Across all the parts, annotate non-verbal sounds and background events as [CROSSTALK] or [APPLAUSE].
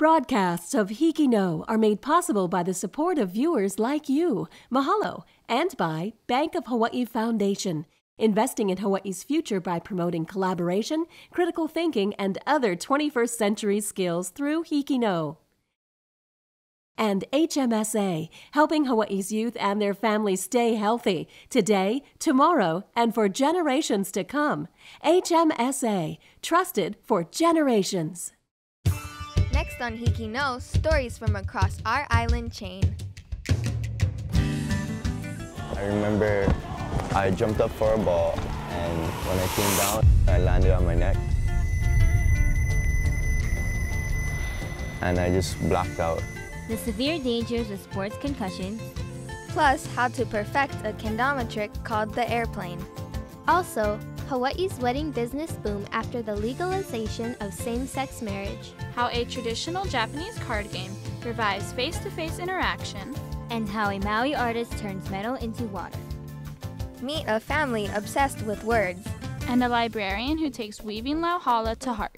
Broadcasts of Hiki No are made possible by the support of viewers like you. Mahalo. And by Bank of Hawaii Foundation, investing in Hawaii's future by promoting collaboration, critical thinking, and other 21st century skills through Hiki No. And HMSA, helping Hawaii's youth and their families stay healthy today, tomorrow, and for generations to come. HMSA, trusted for generations. Next on Hiki No, stories from across our island chain. I remember I jumped up for a ball, and when I came down, I landed on my neck. And I just blacked out. The severe dangers of sports concussions. Plus, how to perfect a kendama trick called the airplane. Also, Hawaii's wedding business boom after the legalization of same sex marriage. How a traditional Japanese card game revives face to face interaction. And how a Maui artist turns metal into water. Meet a family obsessed with words. And a librarian who takes weaving lauhala to heart.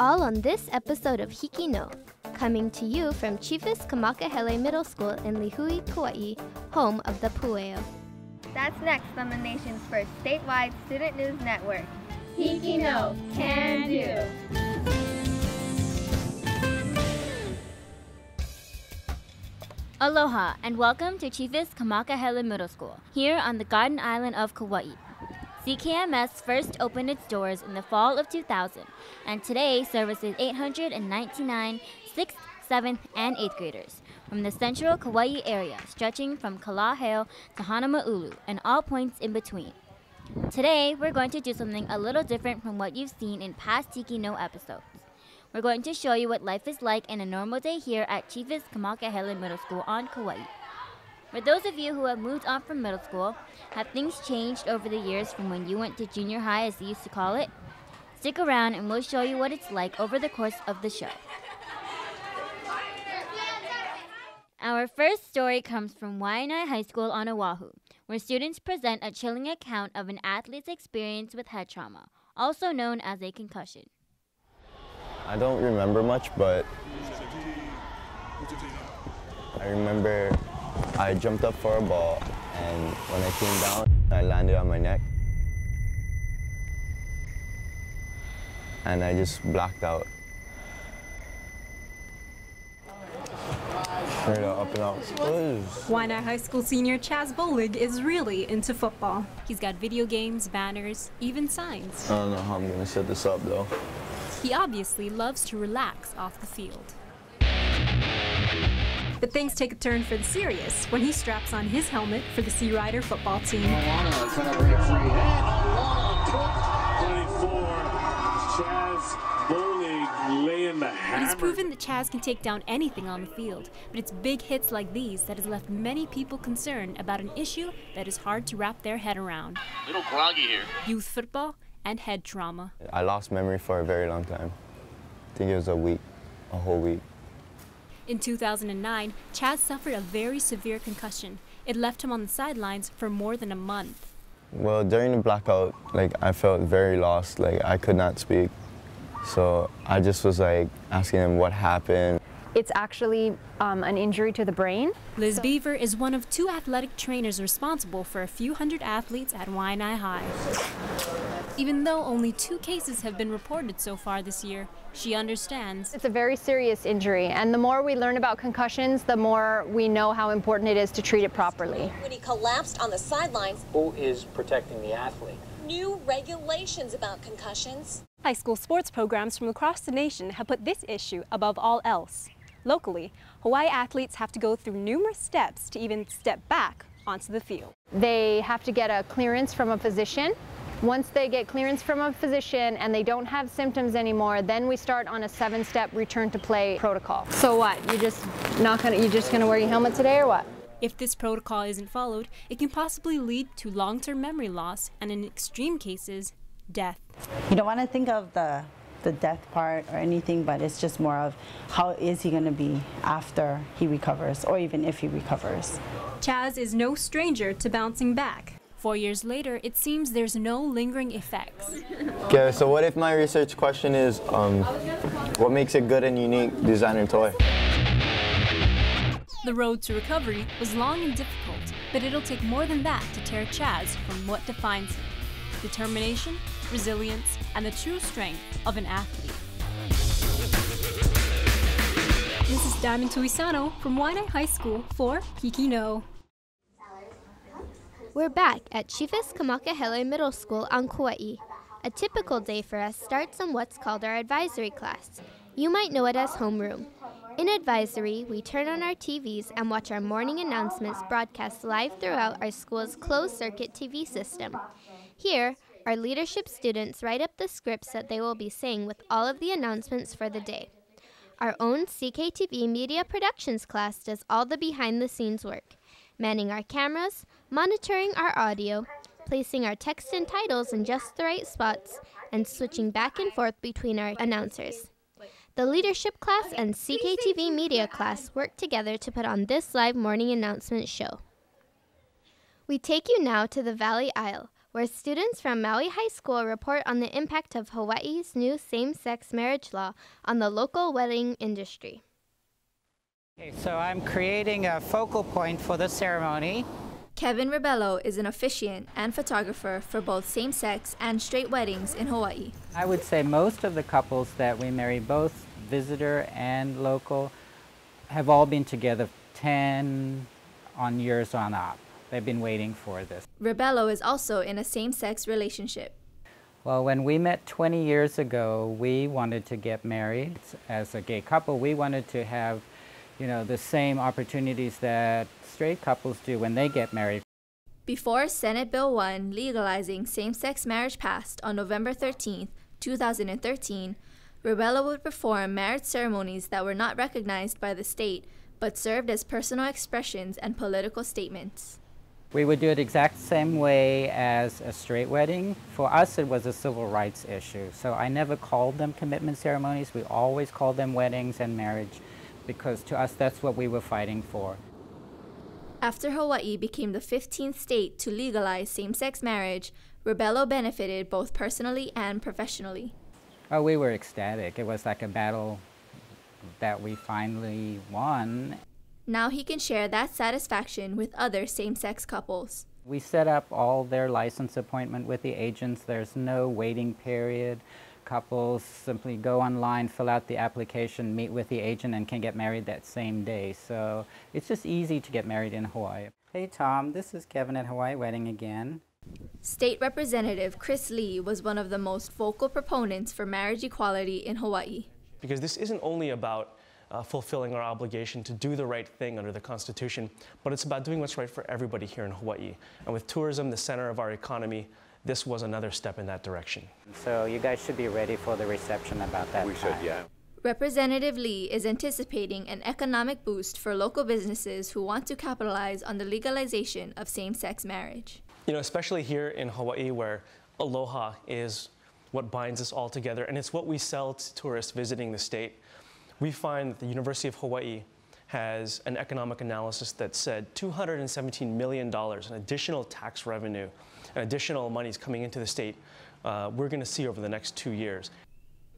All on this episode of Hiki No, coming to you from Chiefess Kamakahelei Middle School in Lihue, Kauai, home of the Pueo. That's next on the nation's first statewide student news network. Hiki No Can Do. Aloha and welcome to Chiefess Kamakahelei Middle School, here on the Garden Island of Kauai. CKMS first opened its doors in the fall of 2000 and today services 899 6th, 7th, and 8th graders from the central Kauai area, stretching from Kalaheo to Hanamaulu and all points in between. Today, we're going to do something a little different from what you've seen in past Hiki No episodes. We're going to show you what life is like in a normal day here at Chiefess Kamakahelei Middle School on Kauai. For those of you who have moved on from middle school, have things changed over the years from when you went to junior high as they used to call it? Stick around and we'll show you what it's like over the course of the show. Our first story comes from Waianae High School on Oahu, where students present a chilling account of an athlete's experience with head trauma, also known as a concussion. I don't remember much, but I remember I jumped up for a ball, and when I came down, I landed on my neck. And I just blacked out. Straight up, up and out. Waianae High School senior Chaz Bollig is really into football. He's got video games, banners, even signs. I don't know how I'm gonna set this up though. He obviously loves to relax off the field. But things take a turn for the serious when he straps on his helmet for the Searider football team. It is proven that Chaz can take down anything on the field, but it's big hits like these that has left many people concerned about an issue that is hard to wrap their head around. Little groggy here. Youth football and head trauma. I lost memory for a very long time. I think it was a week, a whole week. In 2009, Chaz suffered a very severe concussion. It left him on the sidelines for more than a month. Well, during the blackout, like I felt very lost. Like I could not speak. So I just was like asking him what happened. It's actually um, an injury to the brain. Liz so. Beaver is one of two athletic trainers responsible for a few hundred athletes at Waianae High. Even though only two cases have been reported so far this year, she understands. It's a very serious injury, and the more we learn about concussions, the more we know how important it is to treat it properly. When he collapsed on the sidelines, who is protecting the athlete? New regulations about concussions. High school sports programs from across the nation have put this issue above all else. Locally, Hawaii athletes have to go through numerous steps to even step back onto the field. They have to get a clearance from a physician once they get clearance from a physician and they don't have symptoms anymore, then we start on a seven-step return to play protocol. So what? You just not gonna you just gonna wear your helmet today or what? If this protocol isn't followed, it can possibly lead to long-term memory loss and in extreme cases, death. You don't want to think of the the death part or anything, but it's just more of how is he going to be after he recovers or even if he recovers. Chaz is no stranger to bouncing back. Four years later, it seems there's no lingering effects. Okay, so what if my research question is, um, What makes a good and unique designer toy? The road to recovery was long and difficult, but it'll take more than that to tear Chaz from what defines him determination, resilience, and the true strength of an athlete. This is Diamond Tuisano from Waianae High School for Hiki No. We're back at Chiefess Kamakahelei Middle School on Kauai. A typical day for us starts on what's called our advisory class. You might know it as homeroom. In advisory, we turn on our TVs and watch our morning announcements broadcast live throughout our school's closed circuit TV system. Here, our leadership students write up the scripts that they will be saying with all of the announcements for the day. Our own CKTV Media Productions class does all the behind the scenes work, manning our cameras, monitoring our audio, placing our text and titles in just the right spots, and switching back and forth between our announcers. The leadership class and CKTV media class work together to put on this live morning announcement show. We take you now to the Valley Isle, where students from Maui High School report on the impact of Hawaii's new same sex marriage law on the local wedding industry. Okay, so I'm creating a focal point for the ceremony. Kevin Rebelo is an officiant and photographer for both same sex and straight weddings in Hawaii. I would say most of the couples that we marry, both visitor and local, have all been together 10 on years on up. They've been waiting for this. Rebelo is also in a same sex relationship. Well, when we met 20 years ago, we wanted to get married as a gay couple. We wanted to have, you know, the same opportunities that straight couples do when they get married. Before Senate Bill 1 legalizing same sex marriage passed on November 13, 2013, Rebelo would perform marriage ceremonies that were not recognized by the state but served as personal expressions and political statements. We would do it exact same way as a straight wedding. For us, it was a civil rights issue. So I never called them commitment ceremonies. We always called them weddings and marriage because to us, that's what we were fighting for. After Hawaii became the 15th state to legalize same sex marriage, Rebelo benefited both personally and professionally. Oh, we were ecstatic. It was like a battle that we finally won. Now he can share that satisfaction with other same sex couples. We set up all their license appointment with the agents. There's no waiting period. Couples simply go online, fill out the application, meet with the agent, and can get married that same day. So it's just easy to get married in Hawaii. Hey Tom, this is Kevin at Hawaii Wedding again. State Representative Chris Lee was one of the most vocal proponents for marriage equality in Hawaii. Because this isn't only about uh, fulfilling our obligation to do the right thing under the Constitution, but it's about doing what's right for everybody here in Hawaii. And with tourism the center of our economy, this was another step in that direction. So you guys should be ready for the reception about that We time. should, yeah. Representative Lee is anticipating an economic boost for local businesses who want to capitalize on the legalization of same sex marriage. You know, especially here in Hawaii where aloha is what binds us all together and it's what we sell to tourists visiting the state. We find that the University of Hawaii has an economic analysis that said $217 million in additional tax revenue and additional monies coming into the state uh, we're going to see over the next two years.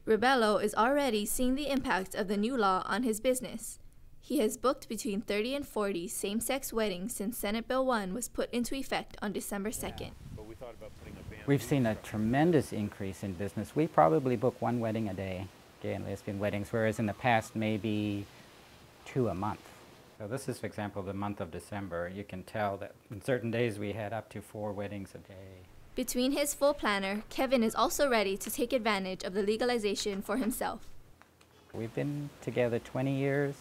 Rebelo is already seeing the impact of the new law on his business. He has booked between 30 and 40 same sex weddings since Senate Bill 1 was put into effect on December 2nd. We've seen a tremendous increase in business. We probably book one wedding a day, gay and lesbian weddings, whereas in the past maybe two a month. So this is, for example, the month of December. You can tell that in certain days we had up to four weddings a day. Between his full planner, Kevin is also ready to take advantage of the legalization for himself. We've been together 20 years.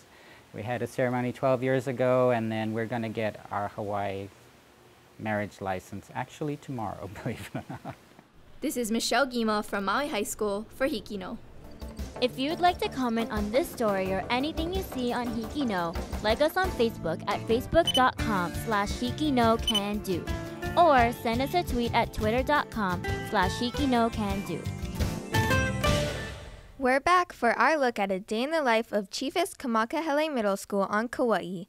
We had a ceremony 12 years ago, and then we're going to get our Hawaii marriage license actually tomorrow, [LAUGHS] believe it or not. This is Michelle Gima from Maui High School for Hiki No. If you'd like to comment on this story or anything you see on Hiki No, like us on Facebook at facebook.com slash hikinocando or send us a tweet at twitter.com slash hikinocando. We're back for our look at a day in the life of Chiefess Kamakahelei Middle School on Kauai.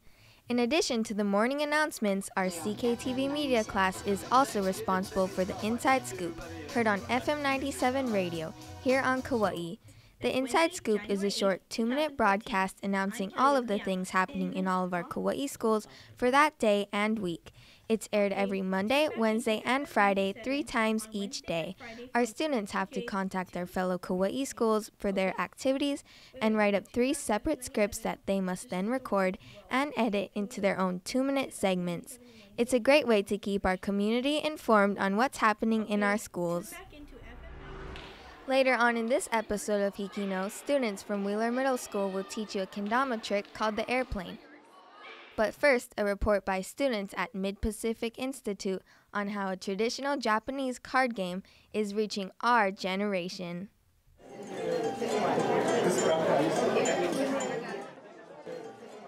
In addition to the morning announcements, our CKTV media class is also responsible for the Inside Scoop, heard on FM 97 radio here on Kauai. The Inside Scoop is a short two minute broadcast announcing all of the things happening in all of our Kauai schools for that day and week. It's aired every Monday, Wednesday, and Friday, three times each day. Our students have to contact their fellow Kauai schools for their activities and write up three separate scripts that they must then record and edit into their own two minute segments. It's a great way to keep our community informed on what's happening in our schools. Later on in this episode of Hiki No, students from Wheeler Middle School will teach you a kendama trick called the airplane. But first, a report by students at Mid Pacific Institute on how a traditional Japanese card game is reaching our generation.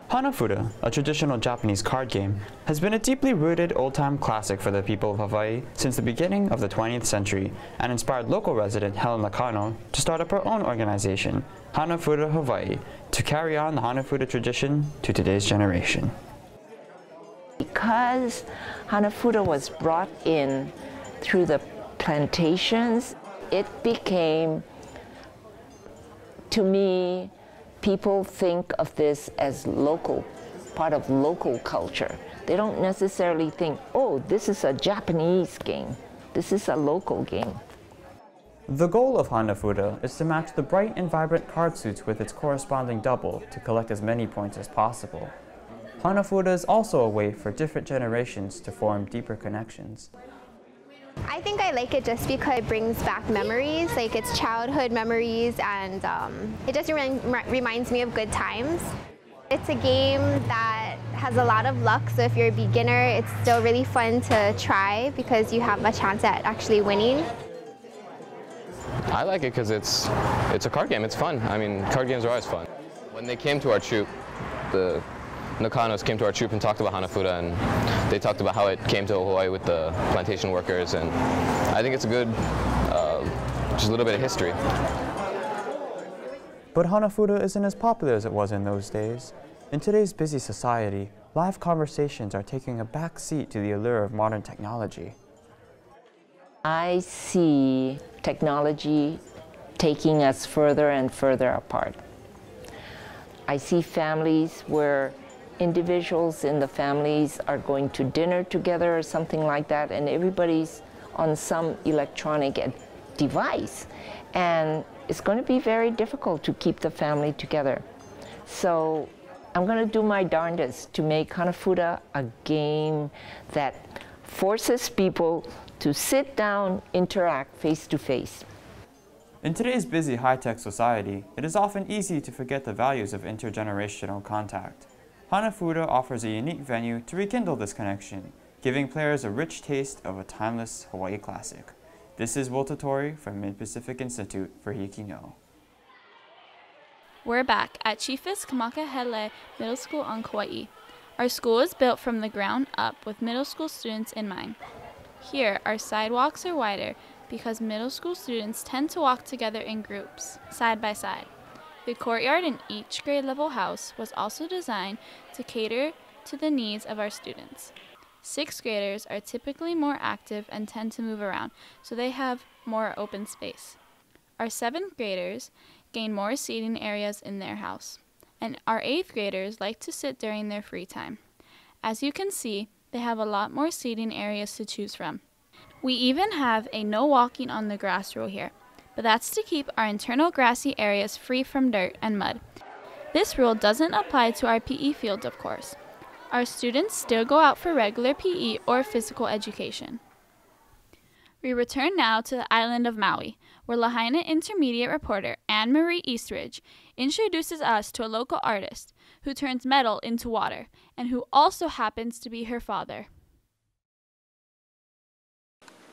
Hanafuda, a traditional Japanese card game, has been a deeply rooted old-time classic for the people of Hawaii since the beginning of the 20th century and inspired local resident Helen Nakano to start up her own organization, Hanafuda Hawaii, to carry on the Hanafuda tradition to today's generation. Because Hanafuda was brought in through the plantations, it became, to me, people think of this as local, part of local culture. They don't necessarily think, oh, this is a Japanese game. This is a local game. The goal of Hanafuda is to match the bright and vibrant card suits with its corresponding double to collect as many points as possible. Hanafuda is also a way for different generations to form deeper connections. I think I like it just because it brings back memories, like it's childhood memories, and um, it just rem reminds me of good times. It's a game that has a lot of luck, so if you're a beginner, it's still really fun to try because you have a chance at actually winning. I like it because it's, it's a card game, it's fun. I mean, card games are always fun. When they came to our troop, the Nakanos came to our troop and talked about Hanafuda, and they talked about how it came to Hawaii with the plantation workers, and I think it's a good, uh, just a little bit of history. But Hanafuda isn't as popular as it was in those days. In today's busy society, live conversations are taking a back seat to the allure of modern technology. I see technology taking us further and further apart. I see families where individuals in the families are going to dinner together or something like that, and everybody's on some electronic device. And it's going to be very difficult to keep the family together. So I'm going to do my darndest to make Hanafuda a game that forces people to sit down, interact face to face. In today's busy high-tech society, it is often easy to forget the values of intergenerational contact. Hanafuda offers a unique venue to rekindle this connection, giving players a rich taste of a timeless Hawaii classic. This is Will Tatori from Mid-Pacific Institute for Hiki No. We're back at Chiefess Kamakahelei Middle School on Kauai. Our school is built from the ground up with middle school students in mind. Here, our sidewalks are wider because middle school students tend to walk together in groups, side by side. The courtyard in each grade level house was also designed to cater to the needs of our students. Sixth graders are typically more active and tend to move around, so they have more open space. Our seventh graders gain more seating areas in their house, and our eighth graders like to sit during their free time. As you can see, they have a lot more seating areas to choose from. We even have a no walking on the grass rule here, but that's to keep our internal grassy areas free from dirt and mud. This rule doesn't apply to our PE field, of course. Our students still go out for regular PE or physical education. We return now to the island of Maui, where Lahaina Intermediate reporter Anne Marie Eastridge introduces us to a local artist who turns metal into water and who also happens to be her father.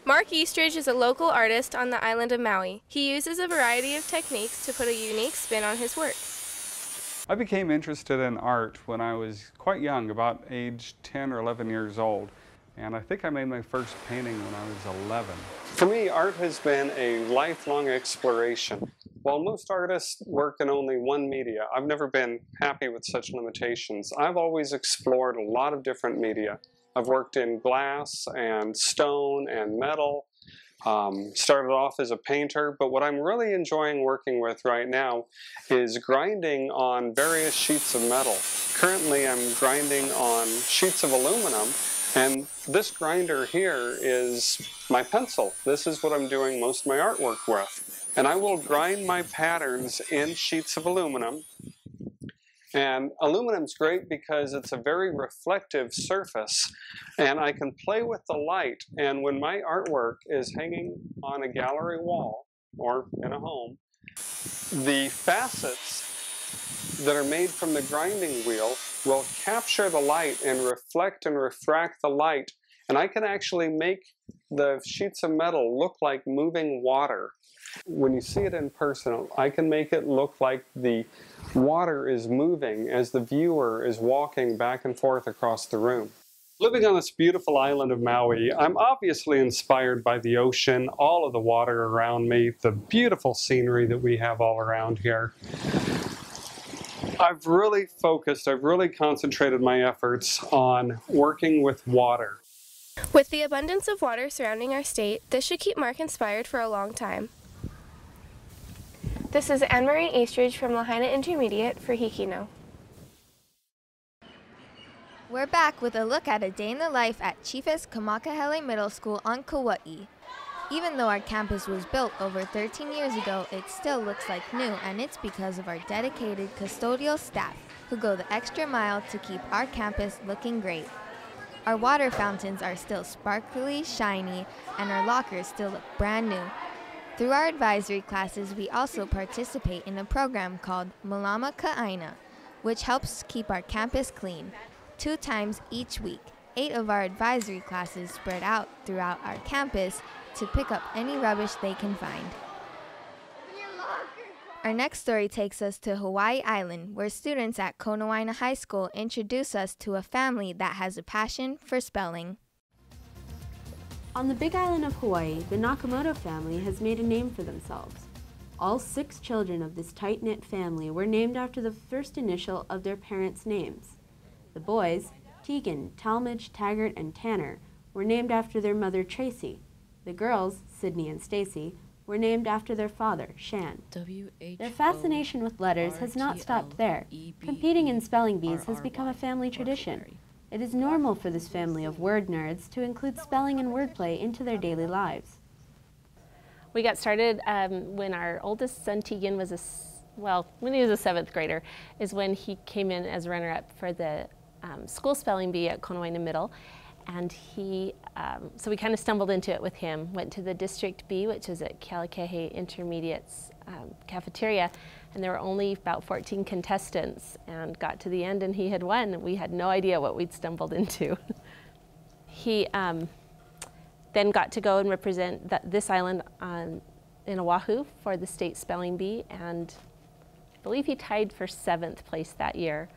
Mark Eastridge is a local artist on the island of Maui. He uses a variety of techniques to put a unique spin on his work. I became interested in art when I was quite young, about age 10 or 11 years old. And I think I made my first painting when I was 11. For me, art has been a lifelong exploration. While most artists work in only one media, I've never been happy with such limitations. I've always explored a lot of different media. I've worked in glass and stone and metal. Um, started off as a painter, but what I'm really enjoying working with right now is grinding on various sheets of metal. Currently I'm grinding on sheets of aluminum and this grinder here is my pencil. This is what I'm doing most of my artwork with. And I will grind my patterns in sheets of aluminum and aluminum's great because it's a very reflective surface and I can play with the light. And when my artwork is hanging on a gallery wall or in a home, the facets that are made from the grinding wheel will capture the light and reflect and refract the light. And I can actually make the sheets of metal look like moving water. When you see it in person, I can make it look like the water is moving as the viewer is walking back and forth across the room. Living on this beautiful island of Maui, I'm obviously inspired by the ocean, all of the water around me, the beautiful scenery that we have all around here. I've really focused, I've really concentrated my efforts on working with water. With the abundance of water surrounding our state, this should keep Mark inspired for a long time. This is Anne-Marie Eastridge from Lahaina Intermediate for Hiki No. We're back with a look at a day in the life at Chiefess Kamakahelei Middle School on Kauai. Even though our campus was built over 13 years ago, it still looks like new, and it's because of our dedicated custodial staff who go the extra mile to keep our campus looking great. Our water fountains are still sparkly, shiny, and our lockers still look brand new. Through our advisory classes, we also participate in a program called Malama Ka'aina, which helps keep our campus clean. Two times each week, eight of our advisory classes spread out throughout our campus to pick up any rubbish they can find. Our next story takes us to Hawaii Island, where students at Konawaena High School introduce us to a family that has a passion for spelling. On the big island of Hawaii, the Nakamoto family has made a name for themselves. All six children of this tight-knit family were named after the first initial of their parents' names. The boys, Tegan, Talmadge, Taggart, and Tanner, were named after their mother Tracy. The girls, Sydney and Stacy, were named after their father, Shan. Their fascination with letters has not stopped there. Competing in spelling bees has become a family tradition. It is normal for this family of word nerds to include spelling and wordplay into their daily lives. We got started um, when our oldest son Tegan was a, well, when he was a seventh grader, is when he came in as runner-up for the um, school spelling bee at Konawaena Middle. And he, um, so we kind of stumbled into it with him, went to the District B, which is at Kealakehe Intermediate's um, cafeteria, and there were only about 14 contestants and got to the end and he had won. We had no idea what we'd stumbled into. [LAUGHS] he um, then got to go and represent this island on, in Oahu for the state spelling bee and I believe he tied for seventh place that year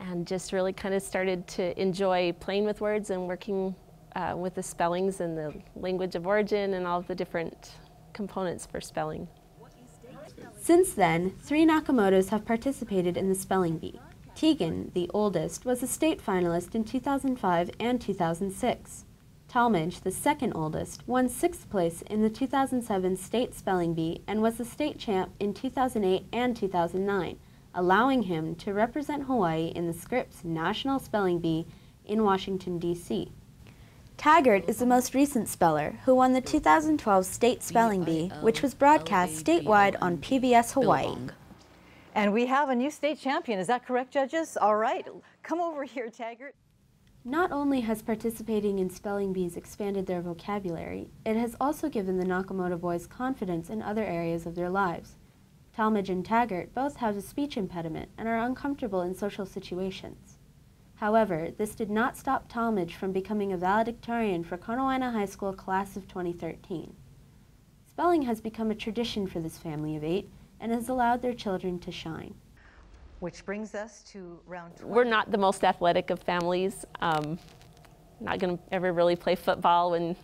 and just really kind of started to enjoy playing with words and working uh, with the spellings and the language of origin and all the different components for spelling. Since then, three Nakamotos have participated in the spelling bee. Tegan, the oldest, was a state finalist in 2005 and 2006. Talmadge, the second oldest, won sixth place in the 2007 state spelling bee and was the state champ in 2008 and 2009, allowing him to represent Hawaii in the Scripps National Spelling Bee in Washington, D.C. Taggart is the most recent speller who won the 2012 State Spelling Bee, which was broadcast statewide on PBS Hawaii. And we have a new state champion. Is that correct, judges? All right. Come over here, Taggart. Not only has participating in spelling bees expanded their vocabulary, it has also given the Nakamoto boys confidence in other areas of their lives. Talmadge and Taggart both have a speech impediment and are uncomfortable in social situations. However, this did not stop Talmadge from becoming a valedictorian for Konawaena High School class of 2013. Spelling has become a tradition for this family of eight and has allowed their children to shine. Which brings us to round 20. We're not the most athletic of families. Um, not going to ever really play football when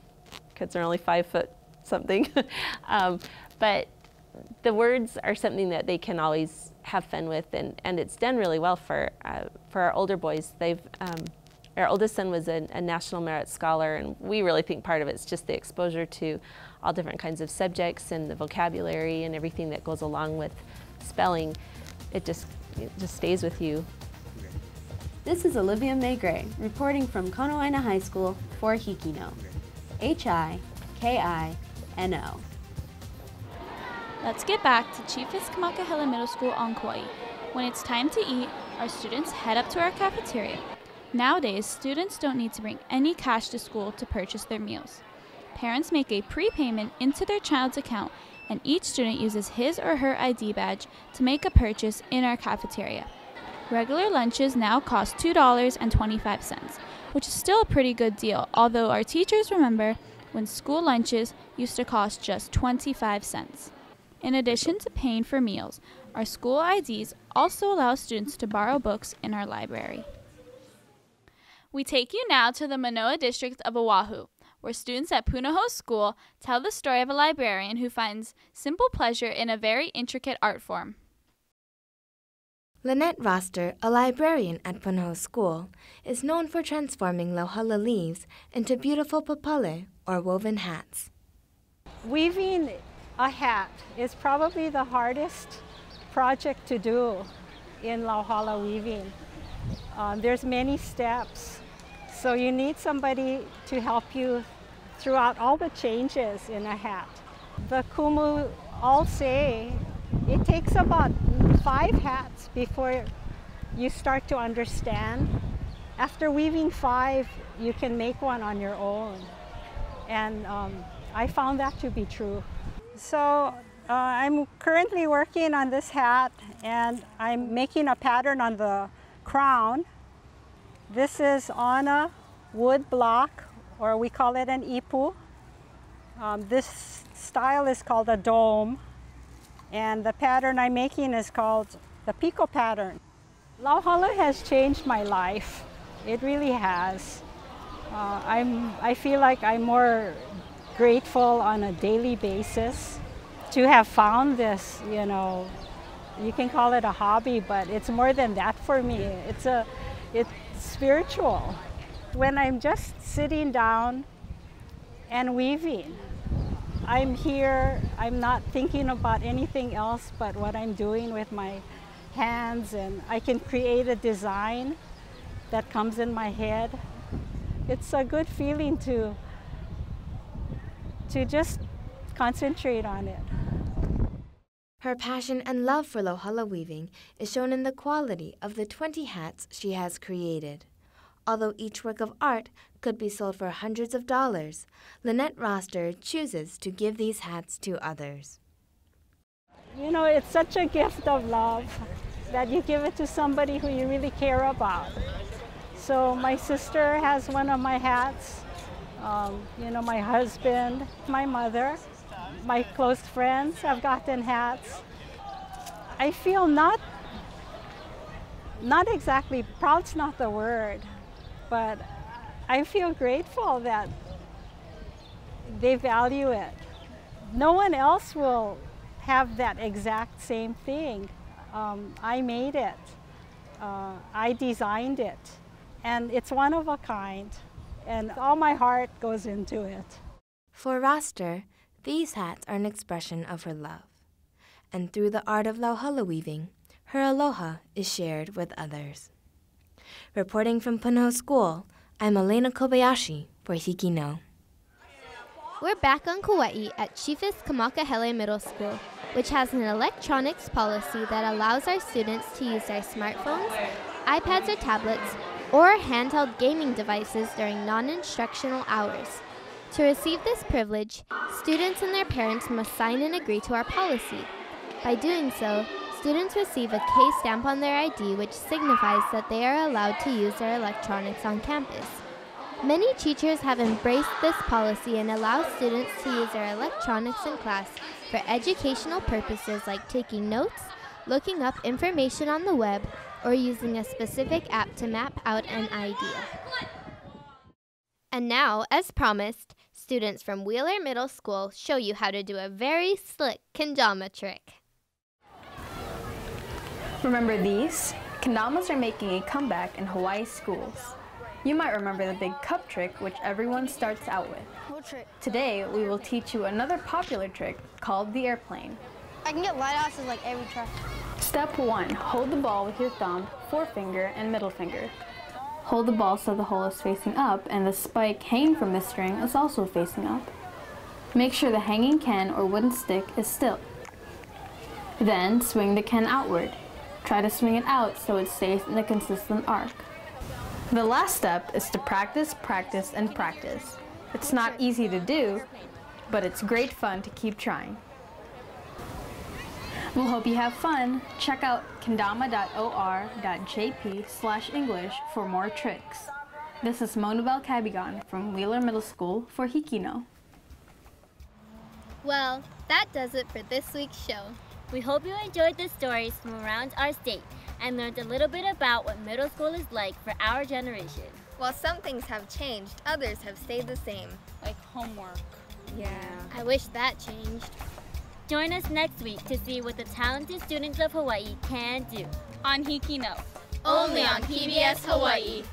kids are only five foot something. [LAUGHS] um, but the words are something that they can always have fun with, and, and it's done really well for, uh, for our older boys. They've um, our oldest son was a, a, national merit scholar, and we really think part of it is just the exposure to all different kinds of subjects and the vocabulary and everything that goes along with spelling. It just it just stays with you. This is Olivia Maigret reporting from Konawaena High School for Hiki No. H I K I N O. Let's get back to Chiefess Kamakahelei Middle School on Kauai. When it's time to eat, our students head up to our cafeteria. Nowadays, students don't need to bring any cash to school to purchase their meals. Parents make a prepayment into their child's account, and each student uses his or her ID badge to make a purchase in our cafeteria. Regular lunches now cost $2.25, which is still a pretty good deal, although our teachers remember when school lunches used to cost just 25 cents. In addition to paying for meals, our school IDs also allow students to borrow books in our library. We take you now to the Manoa district of Oahu, where students at Punahou School tell the story of a librarian who finds simple pleasure in a very intricate art form. Lynette Roster, a librarian at Punahou School, is known for transforming lauhala leaves into beautiful papale, or woven hats. Weaving a hat is probably the hardest project to do in lauhala weaving. Um, there's many steps so you need somebody to help you throughout all the changes in a hat. The Kumu all say it takes about five hats before you start to understand. After weaving five, you can make one on your own. And um, I found that to be true. So uh, I'm currently working on this hat and I'm making a pattern on the crown this is on a wood block, or we call it an ipu. Um, this style is called a dome, and the pattern I'm making is called the piko pattern. Lauhala has changed my life. It really has. Uh, I'm, I feel like I'm more grateful on a daily basis to have found this, you know, you can call it a hobby, but it's more than that for me. It's a, it's spiritual. When I'm just sitting down and weaving, I'm here, I'm not thinking about anything else but what I'm doing with my hands, and I can create a design that comes in my head. It's a good feeling to, to just concentrate on it. Her passion and love for Lauhala weaving is shown in the quality of the 20 hats she has created. Although each work of art could be sold for hundreds of dollars, Lynette Roster chooses to give these hats to others. You know, it's such a gift of love that you give it to somebody who you really care about. So my sister has one of my hats, um, you know, my husband, my mother, my close friends have gotten hats. I feel not, not exactly, proud's not the word, but I feel grateful that they value it. No one else will have that exact same thing. Um, I made it. Uh, I designed it. And it's one of a kind. And all my heart goes into it. For Roster, these hats are an expression of her love, and through the art of lauhala weaving, her aloha is shared with others. Reporting from Punahou School, I'm Elena Kobayashi for Hiki No. We're back on Kauai at Chiefess Kamakahelei Middle School, which has an electronics policy that allows our students to use their smartphones, iPads or tablets, or handheld gaming devices during non-instructional hours. To receive this privilege, students and their parents must sign and agree to our policy. By doing so, students receive a K stamp on their ID which signifies that they are allowed to use their electronics on campus. Many teachers have embraced this policy and allow students to use their electronics in class for educational purposes like taking notes, looking up information on the web, or using a specific app to map out an idea. And now, as promised, students from Wheeler Middle School show you how to do a very slick kendama trick. Remember these? Kendamas are making a comeback in Hawaii schools. You might remember the big cup trick, which everyone starts out with. Today, we will teach you another popular trick called the airplane. I can get lighthouses like every try. Step one, hold the ball with your thumb, forefinger, and middle finger. Hold the ball so the hole is facing up and the spike hanging from the string is also facing up. Make sure the hanging can or wooden stick is still. Then swing the can outward. Try to swing it out so it stays in a consistent arc. The last step is to practice, practice, and practice. It's not easy to do, but it's great fun to keep trying. We'll hope you have fun. Check out kendama.or.jp slash English for more tricks. This is Monabel Cabigon from Wheeler Middle School for Hiki No. Well, that does it for this week's show. We hope you enjoyed the stories from around our state and learned a little bit about what middle school is like for our generation. While some things have changed, others have stayed the same. Like homework. Yeah. I wish that changed. Join us next week to see what the talented students of Hawaii can do. On Hiki No. Only on PBS Hawaii.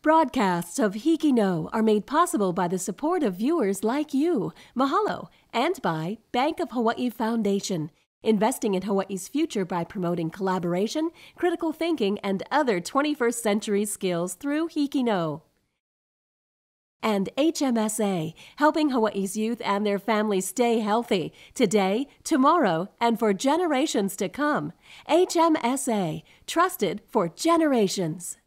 Broadcasts of Hiki No are made possible by the support of viewers like you. Mahalo. And by Bank of Hawaii Foundation, investing in Hawaii's future by promoting collaboration, critical thinking, and other 21st century skills through Hiki No. And HMSA, helping Hawaii's youth and their families stay healthy today, tomorrow, and for generations to come. HMSA, trusted for generations.